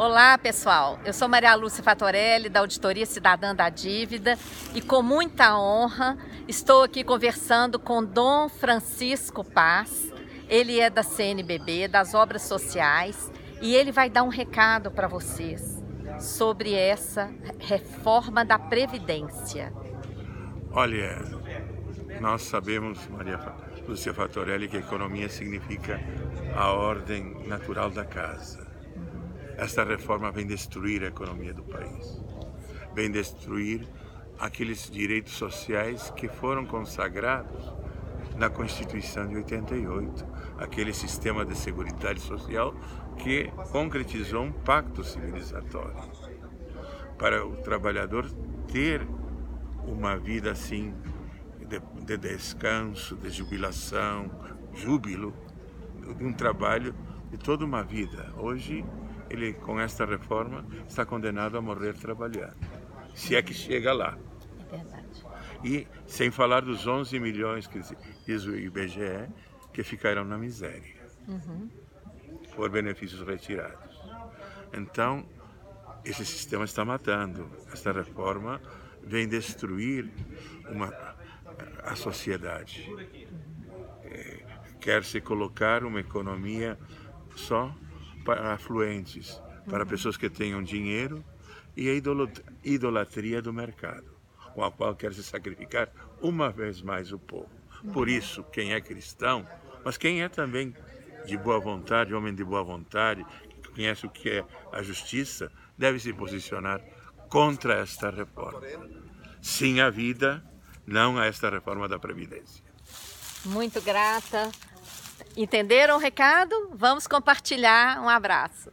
Olá, pessoal. Eu sou Maria Lúcia Fatorelli, da Auditoria Cidadã da Dívida, e com muita honra estou aqui conversando com Dom Francisco Paz. Ele é da CNBB, das Obras Sociais, e ele vai dar um recado para vocês sobre essa reforma da Previdência. Olha, nós sabemos, Maria Lúcia Fatorelli, que economia significa a ordem natural da casa esta reforma vem destruir a economia do país, vem destruir aqueles direitos sociais que foram consagrados na Constituição de 88, aquele sistema de segurança social que concretizou um pacto civilizatório para o trabalhador ter uma vida assim de, de descanso, de jubilação, júbilo, de um trabalho de toda uma vida. Hoje ele com esta reforma está condenado a morrer trabalhando, se é que chega lá. É verdade. E sem falar dos 11 milhões que diz o IBGE que ficaram na miséria uhum. por benefícios retirados. Então, esse sistema está matando. Esta reforma vem destruir uma, a sociedade. É, quer se colocar uma economia só para afluentes, para pessoas que tenham dinheiro e a idolatria do mercado, com a qual quer se sacrificar uma vez mais o povo. Por isso, quem é cristão, mas quem é também de boa vontade, homem de boa vontade, que conhece o que é a justiça, deve se posicionar contra esta reforma. Sim à vida, não a esta reforma da Previdência. Muito grata. Entenderam o recado? Vamos compartilhar. Um abraço.